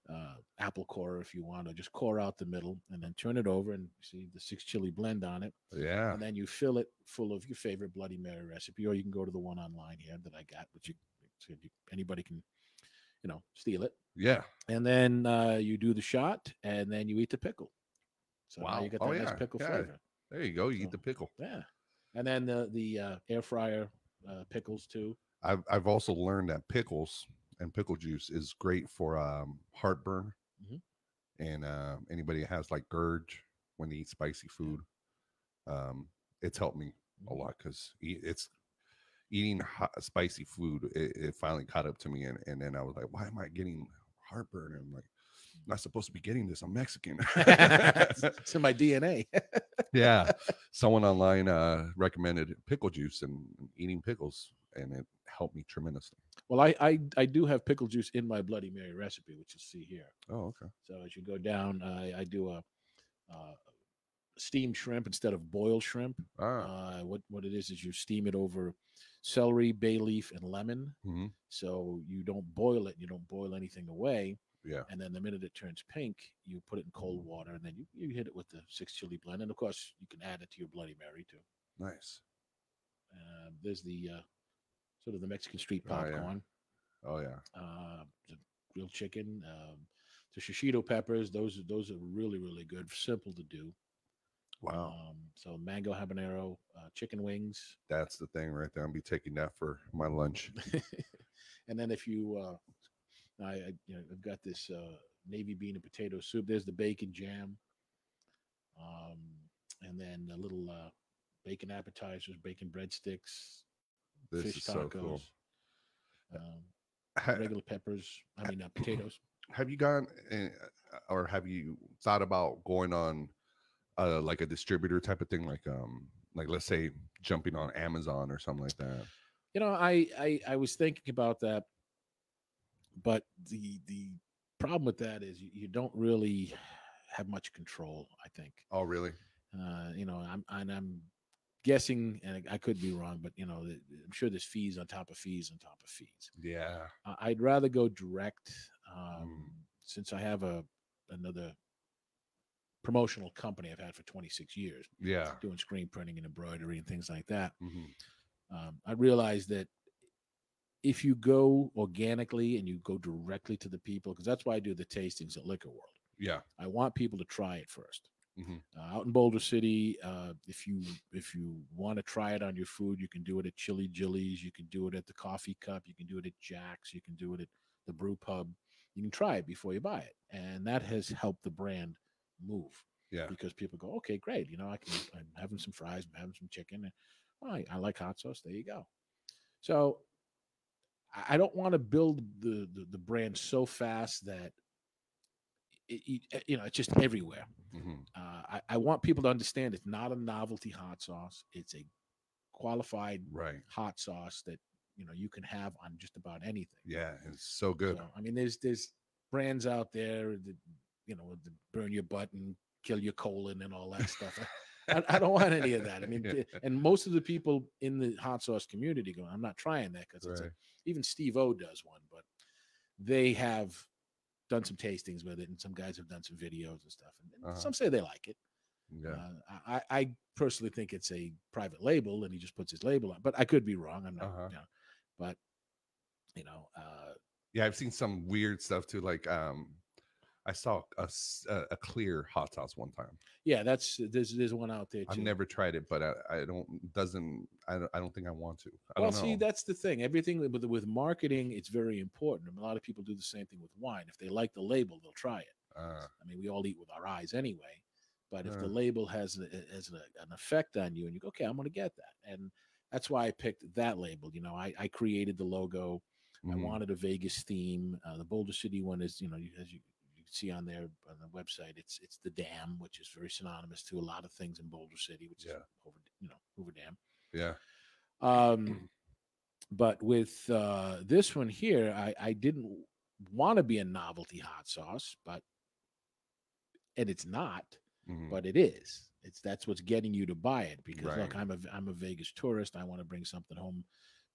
uh, apple core if you want, or just core out the middle, and then turn it over and see the six chili blend on it. Yeah. And then you fill it full of your favorite Bloody Mary recipe, or you can go to the one online here that I got, which you, so anybody can, you know, steal it Yeah. and then uh, you do the shot, and then you eat the pickle. So now Wow. you get that Oh, nice yeah, pickle yeah. flavor. There you go. You So- eat the pickle. Yeah, and then the the uh, air fryer uh, pickles too. I've I've also learned that pickles and pickle juice is great for um, heartburn, Mhm. and uh, anybody that has like GERD when they eat spicy food. Um, it's helped me a Mhm. lot because it's eating hot, spicy food. It, it finally caught up to me, and, and then I was like, why am I getting heartburn? And I'm like, I'm not supposed to be getting this. I'm Mexican. it's in my DNA. yeah someone online uh recommended pickle juice and eating pickles and it helped me tremendously well, I, I I do have pickle juice in my Bloody Mary recipe, which you see here. oh okay So as you go down, I, I do a, uh steamed shrimp instead of boiled shrimp. ah Uh, what what it is is you steam it over celery, bay leaf, and lemon. mhm, So you don't boil it. You don't boil anything away. yeah and then the minute it turns pink, you put it in cold water, and then you, you hit it with the six chili blend, and of course you can add it to your Bloody Mary too. nice Uh, there's the uh, sort of the Mexican street Oh, yeah. popcorn, oh yeah uh, the grilled chicken, um, the shishito peppers. Those are those are really really good, simple to do. Wow Um, so mango habanero, uh, chicken wings, that's the thing right there i'll be taking that for my lunch and then if you, uh, I, I you know I've got this uh, navy bean and potato soup. There's the bacon jam, um, and then a little uh, bacon appetizers, bacon breadsticks, this fish is so tacos, cool um, regular peppers. I mean uh, potatoes. have you gone eh, or have you thought about going on uh like a distributor type of thing like um like let's say jumping on amazon or something like that You know, I, I I was thinking about that, but the the problem with that is you, you don't really have much control. I think. oh really Uh, you know, I'm and I'm guessing, and I could be wrong, but you know, I'm sure there's fees on top of fees on top of fees. yeah I'd rather go direct, um, Mm. since I have a another promotional company I've had for 26 years, yeah doing screen printing and embroidery and things like that. mhm, Um, I realized that if you go organically and you go directly to the people, because that's why I do the tastings at Liquor World. yeah I want people to try it 1st Mhm. Uh, out in Boulder City, uh, if you if you want to try it on your food, you can do it at Chili Jilly's. You can do it at the Coffee Cup. You can do it at Jack's. You can do it at the Brew Pub. You can try it before you buy it, and that has helped the brand move yeah because people go, okay, great. You know, I can. I'm having some fries. I'm having some chicken. And, oh, I, I like hot sauce. There you go. So I don't want to build the, the the brand so fast that it, it- you know it's just everywhere. mhm. Uh, I, I want people to understand it's not a novelty hot sauce. It's a qualified right hot sauce that you know you can have on just about anything. Yeah, it's so good. So, I mean, there's there's brands out there that you know burn your butt and kill your colon and all that stuff. I, I don't want any of that. I mean, Yeah. and most of the people in the hot sauce community go, I'm not trying that because it's Right. even Steve O does one, but they have done some tastings with it, and some guys have done some videos and stuff, and, and Uh-huh. some say they like it. Yeah. Uh, I, I personally think it's a private label, and he just puts his label on, but I could be wrong. I'm not, Uh-huh. you know, but you know, uh, yeah, I've seen some weird stuff too. Like um I saw a clear hot sauce one time. Yeah, that's there's there's one out there too. I've never tried it, but I, I don't doesn't I don't, I don't think I want to. I well, don't see, that's the thing. Everything with with marketing, it's very important. A lot of people do the same thing with wine. If they like the label, they'll try it. Uh, I mean, we all eat with our eyes anyway. But if the label has a, has a, an effect on you, and you go, okay, I'm going to get that, and that's why I picked that label. You know, I, I created the logo. I mhm. wanted a Vegas theme. Uh, the Boulder City one is, you know, as you, see on there on the website, it's it's the dam, which is very synonymous to a lot of things in Boulder City, which Yeah. is over, you know, Hoover Dam. yeah. Um, but with uh, this one here, I, I didn't want to be a novelty hot sauce, but and it's not, mhm. but it is. It's that's what's getting you to buy it because Right. look, I'm a I'm a Vegas tourist. I want to bring something home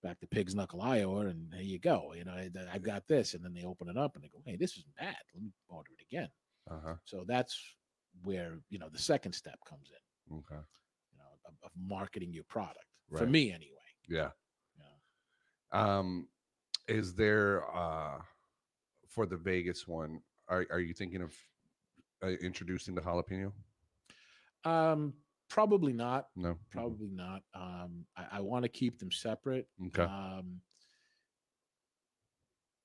back to Pig's Knuckle, Iowa, and there you go. You know, I, I've got this, and then they open it up and they go, "Hey, this isn't bad. Let me order it again." Uh-huh. So that's where you know the second step comes in. Okay. You know, of, of marketing your product for me anyway. Yeah. Know. Um, is there uh for the Vegas one? Are are you thinking of uh, introducing the jalapeno? Um, probably not. No. Probably not. Um, I, I want to keep them separate. Okay. Um,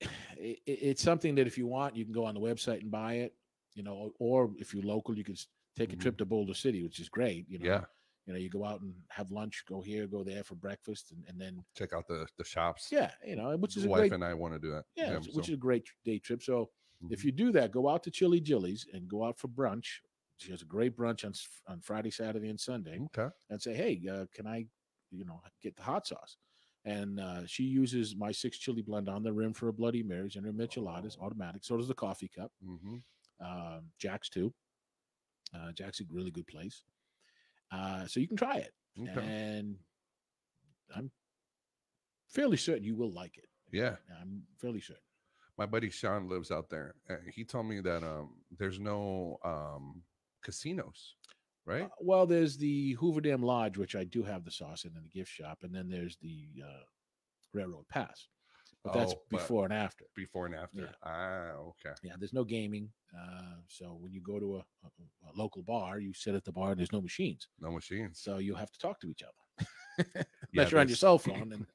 it, it- it's something that if you want, you can go on the website and buy it. You know, or if you're local, you can take a Mhm. trip to Boulder City, which is great. You know, yeah. you know, you go out and have lunch, go here, go there for breakfast, and, and then Check out the the shops. yeah, you know, which is wife great and I want to do that. yeah, which so- is a great day trip. So if Mhm. you do that, go out to Chili Jilly's and go out for brunch. She has a great brunch on on Friday, Saturday, and Sunday. okay. and say, "Hey, uh, can I, you know, get the hot sauce?" And uh, she uses my six chili blend on the rim for a Bloody Marys and her micheladas, Oh. automatic. So does the coffee cup. hmm Um, Jack's too. Uh, Jack's a really good place. Uh, so you can try it, Okay. and I'm fairly certain you will like it. Yeah. I'm fairly certain. My buddy Sean lives out there. He told me that um there's no um casinos, right? Uh, well, there's the Hoover Dam Lodge, which I do have the sauce in in the gift shop, and then there's the uh, Railroad Pass, but that's Oh, but- before and after. Before and after. Yeah. Ah, okay. Yeah, there's no gaming. Uh, so when you go to a, a, a local bar, you sit at the bar and there's no machines. No machines. So you have to talk to each other. Yeah, Unless you're on your cell phone. And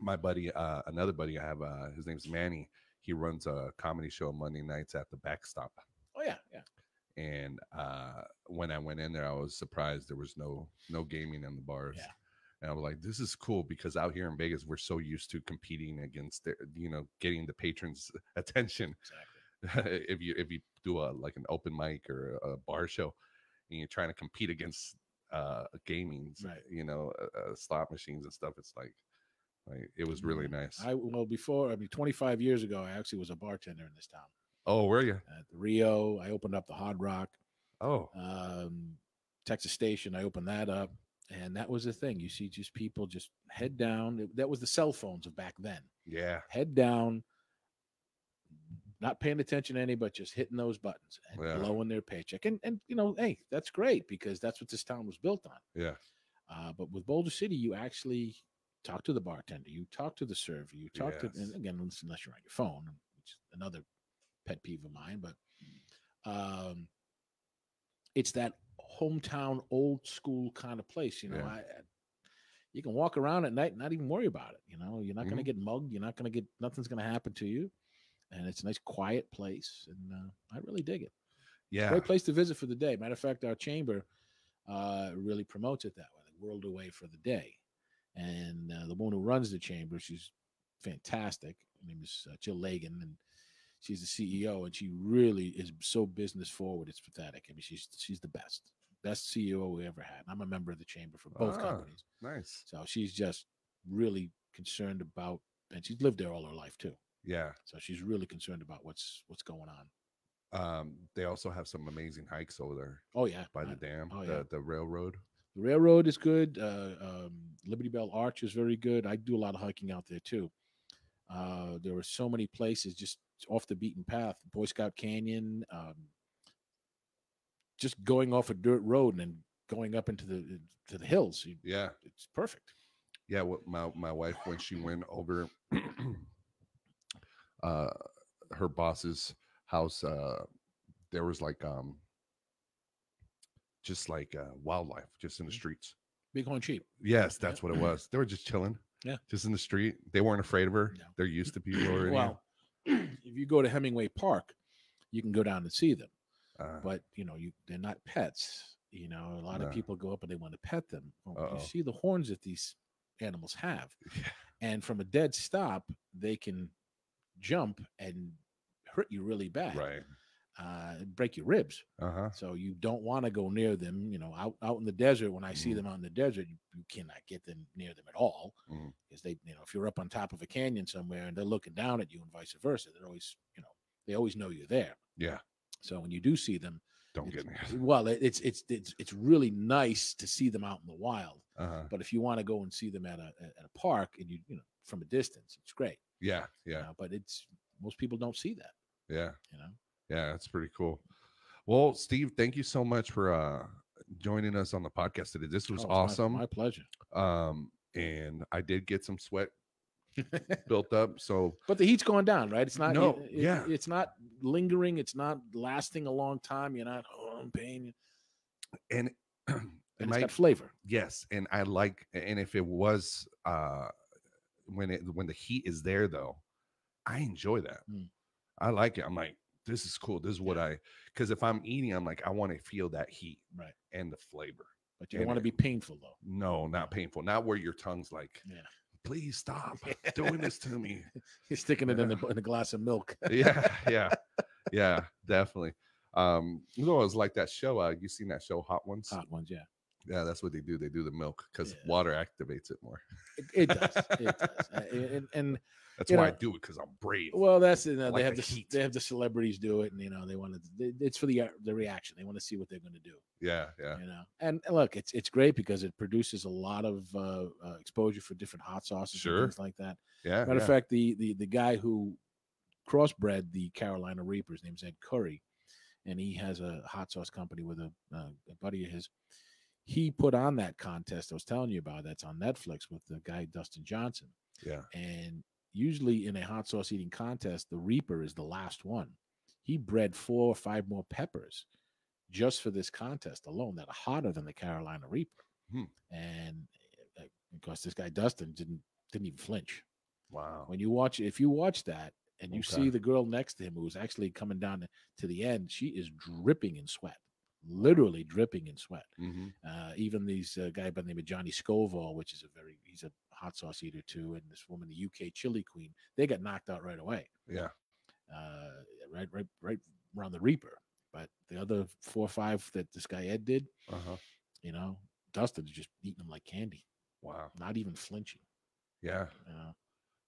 my buddy, uh, another buddy I have, uh, his name's Manny. He runs a comedy show Monday nights at the Backstop. oh yeah, yeah. And uh, when I went in there, I was surprised there was no no gaming in the bars. Yeah. And I was like, this is cool because out here in Vegas, we're so used to competing against, you know, getting the patrons' attention. Exactly. if you if you do a like an open mic or a bar show, and you're trying to compete against uh gaming, Right. you know, uh, uh, slot machines and stuff, it's like, like it was really Mhm. nice. I well before I mean 25 years ago, I actually was a bartender in this town oh, were you? at the Rio. I opened up the Hard Rock, Oh, um, Texas Station. I opened that up, and that was the thing. You see, just people just head down. That was the cell phones of back then. yeah, head down, not paying attention to any, but just hitting those buttons and Yeah. blowing their paycheck. And and you know, hey, that's great because that's what this town was built on. yeah, Uh, but with Boulder City, you actually talk to the bartender, you talk to the server, you talk to, and again, unless unless you're on your phone, which is another pet peeve of mine, but um, it's that hometown, old school kind of place. You know, Yeah. I, I- you can walk around at night and not even worry about it. You know, you're not going to get mugged. You're not going to get nothing's going to happen to you, and it's a nice, quiet place, and uh, I really dig it. yeah. Great place to visit for the day. Matter of fact, our chamber uh, really promotes it that way, the world away for the day. And uh, the woman who runs the chamber, she's fantastic. Her name is uh, Jill Lagan, and she's the CEO, and she really is so business forward. It's pathetic. I mean, she's she's the best, best CEO we ever had. I'm a member of the chamber for both Ah. companies, Nice. so she's just really concerned about, and she's lived there all her life too. Yeah. So she's really concerned about what's what's going on. Um, they also have some amazing hikes over there Oh yeah, by I- the dam, oh, the yeah. the railroad. The railroad is good. Uh, um, Liberty Bell Arch is very good. I do a lot of hiking out there too. Uh, there are so many places just off the beaten path. Boy Scout Canyon, um, just going off a dirt road and then going up into the to the hills. You- Yeah. It's perfect. yeah my my wife when she went over uh her boss's house uh there was like um just like uh wildlife just in the Mhm. streets. Bighorn sheep. Yes, that's what it was. They were just chilling. Yeah. Just in the street. They weren't afraid of her. No. They're used to people already. Well, if you go to Hemenway Park, you can go down and see them, uh, but you know, you they're not pets. You know, a lot No. of people go up and they want to pet them. Well, you see the horns that these animals have, and from a dead stop, they can jump and hurt you really bad, right. Uh, break your ribs. Uh-huh. So you don't want to go near them. You know, out out in the desert. When I see Mhm. them out in the desert, you, you cannot get them near them at all, because they, you know, if you're up on top of a canyon somewhere and they're looking down at you and vice versa, they're always, you know, they always know you're there. Yeah. So when you do see them, Don't get me. well, it- it's it's it's it's really nice to see them out in the wild. Uh-huh. But if you want to go and see them at a at a park and you you know from a distance, it's great. Yeah. you Yeah. know, but it's most people don't see that. Yeah. You know. Yeah, that's pretty cool. Well, Steve, thank you so much for uh joining us on the podcast today. This was Oh, it's my- awesome. My, pleasure. um and I did get some sweat built up. So But the heat's going down, right? It's not. No, it- yeah. It's not lingering. It's not lasting a long time. You're not. Oh, I'm pain. and it And it's got flavor. yes, and I like and if it was uh when it when the heat is there though, I enjoy that. Mm. I like it. I'm like, this is cool. This is what I because if I'm eating, I'm like, I want to feel that heat Right. and the flavor. But you don't want to be painful though. No, not painful. Not where your tongue's like, Yeah. please stop doing this to me. You're sticking it in, the, in a glass of milk. yeah, yeah, yeah, definitely. Um, you know, it was like that show. Uh, you seen that show, Hot Ones? Hot ones, yeah. Yeah, that's what they do. They do the milk because Yeah. water activates it more. It, it does. It does. And, and That's You why I do it because I'm brave. well, that's you know, like they have the the, they have the celebrities do it, and you know they want to. It's for the uh, the reaction. They want to see what they're going to do. yeah, yeah, You know, and and look, it's it's great because it produces a lot of uh, uh, exposure for different hot sauces Sure. and things like that. yeah. Matter yeah. of fact, the the the guy who crossbred the Carolina Reaper, his name's Ed Curry, and he has a hot sauce company with a, uh, a buddy of his. He put on that contest I was telling you about. That's on Netflix with the guy Dustin Johnson. yeah, And usually in a hot sauce eating contest, the Reaper is the last one. He bred four or five more peppers just for this contest alone that are hotter than the Carolina Reaper. Hmm. And uh, of course, this guy Dustin didn't didn't even flinch wow. when you watch if you watch that and you Okay. see the girl next to him who's actually coming down to the end she is dripping in sweat literally dripping in sweat hmm uh, even these uh, guy by the name of johnny scoville which is a very he's a hot sauce eater too and this woman the uk chili queen they got knocked out right away Yeah, uh, right right right around the reaper but the other four or five that this guy ed did uh huh. you know dustin is just eating them like candy Wow. not even flinching Yeah. you know?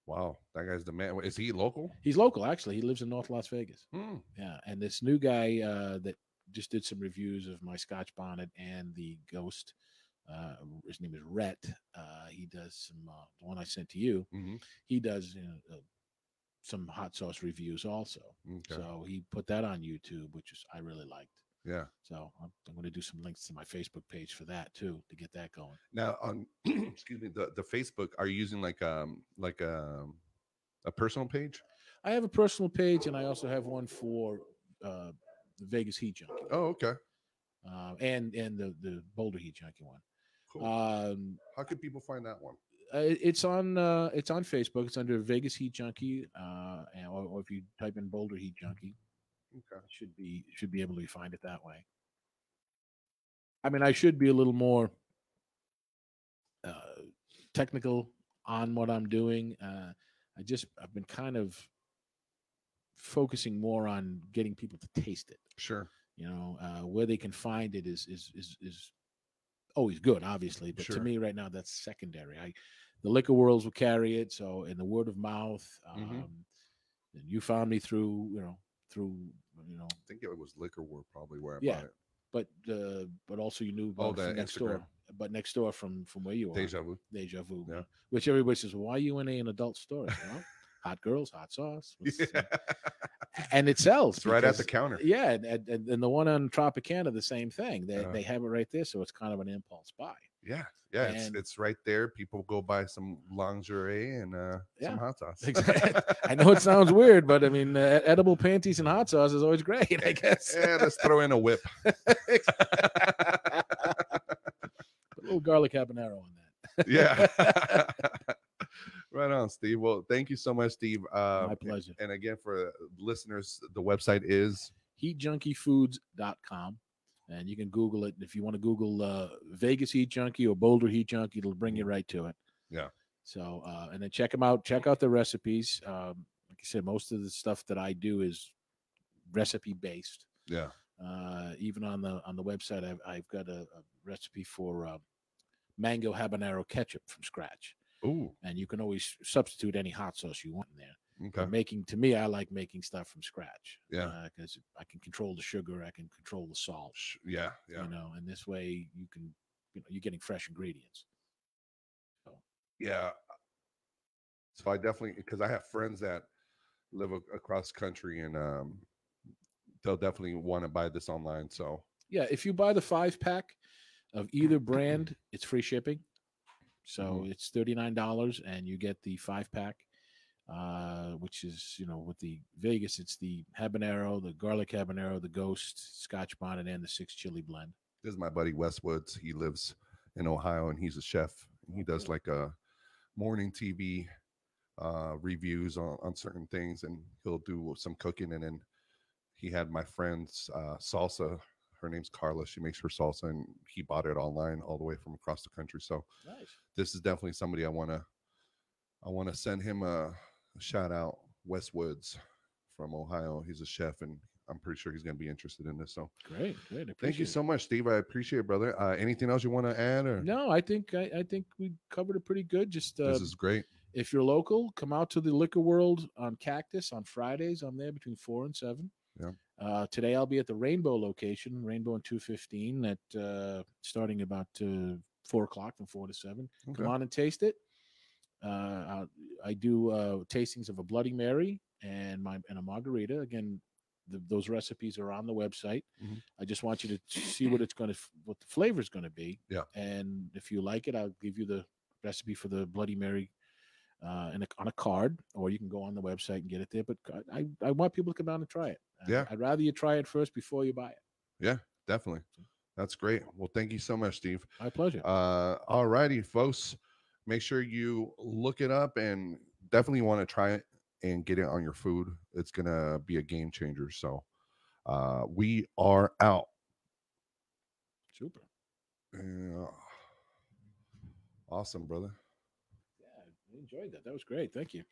Wow. That guy's the man. Is he local? he's local actually he lives in north las vegas Hmm. Yeah, and this new guy uh, that just did some reviews of my Scotch bonnet and the Ghost. Uh, his name is Rhett. Uh, he does some uh, the one I sent to you. hmm He does you know, uh, some hot sauce reviews also. Okay. So he put that on YouTube, which is I really liked. yeah. So I'm, I'm going to do some links to my Facebook page for that too to get that going. Now on excuse me, the the Facebook, are you using like um like um a personal page? I have a personal page and I also have one for uh, the Vegas Heat Junkie Oh, okay. uh, and and the the Boulder Heat Junkie one. Cool. Um, How can people find that one? Uh, it's on uh, it's on Facebook. It's under Vegas Heat Junkie, uh, and, or, or if you type in Boulder Heat Junkie, Okay. should be should be able to find it that way. I mean, I should be a little more uh, technical on what I'm doing. Uh, I just I've been kind of focusing more on getting people to taste it Sure. you know uh, where they can find it is is is is always good obviously but Sure. to me right now that's secondary i the liquor worlds will carry it so in the word of mouth um Mhm. and you found me through you know through you know I think it was Liquor World probably where I Yeah. bought it. but uh but also you knew Oh, about the next Instagram. door but next door from from where you are Deja vu. deja vu Yeah. which everybody says why are you in a, an adult store well hot girls hot sauce Yeah. and it sells. It's right at the counter. Yeah, and, and, and the one on Tropicana, the same thing. They Uh. they have it right there, so it's kind of an impulse buy. Yeah, yeah, it's And- it's right there. People go buy some lingerie and uh Yeah. some hot sauce. Exactly. I know it sounds weird, but I mean, uh, edible panties and hot sauce is always great. I guess. yeah, let's throw in a whip. a little garlic habanero on that. yeah. Right on, Steve. Well, thank you so much, Steve. Uh, My pleasure. And again, for listeners, the website is heatjunkiefoods.com and you can google it if you want to google uh, vegas heat junkie or boulder heat junkie it'll bring you right to it Yeah. so uh, and then check them out check out the recipes um, like i said most of the stuff that i do is recipe based yeah, uh, even on the on the website i've, I've got a, a recipe for uh, mango habanero ketchup from scratch ooh, and you can always substitute any hot sauce you want in there okay, but making to me, I like making stuff from scratch. Yeah. because I can control the sugar, I can control the salt. Yeah, yeah, You know, and this way you can, you know, you're getting fresh ingredients. yeah. So I definitely because I have friends that live a- across country and um they'll definitely want to buy this online. So Yeah, if you buy the five pack of either brand, it's free shipping. So Mhm. it's thirty nine dollars, and you get the five pack, uh, which is you know with the Vegas, it's the habanero, the garlic habanero, the Ghost Scotch bonnet, and the six chili blend. this is my buddy Wes Woods. He lives in Ohio and he's a chef. And he does like a morning TV uh, reviews on, on certain things, and he'll do some cooking. And then he had my friend's uh, salsa. Her name's Carla. She makes her salsa, and he bought it online all the way from across the country. So Nice. this is definitely somebody I want to. I want to send him a, shout out, Wes Woods from Ohio. He's a chef, and I'm pretty sure he's going to be interested in this. So Great, great. Thank you it. so much, Steve. I appreciate it, brother. Uh, anything else you want to add? Or No, I think I, I think we covered it pretty good. Just uh, this is great. if you're local, come out to the Liquor World on Cactus on Fridays. I'm there between four and seven. Yeah. Uh, today I'll be at the Rainbow location, Rainbow and two fifteen, at uh, starting about uh, four o'clock from four to seven. Okay. Come on and taste it. Uh, I'll- I do uh, tastings of a Bloody Mary and my and a margarita. Again, the, those recipes are on the website. Mhm. I just want you to see what it's going to, what the flavor is going to be. Yeah. And if you like it, I'll give you the recipe for the Bloody Mary uh, in a, on a card, or you can go on the website and get it there. But I, I, I want people to come down and try it. Yeah. I'd rather you try it first before you buy it. Yeah, definitely. That's great. Well, thank you so much, Steve. My pleasure. Uh, all righty, folks. Make sure you look it up and definitely want to try it and get it on your food. It's gonna be a game changer. So uh we are out. Super. Yeah. Awesome, brother. Yeah, I enjoyed that. That was great. Thank you.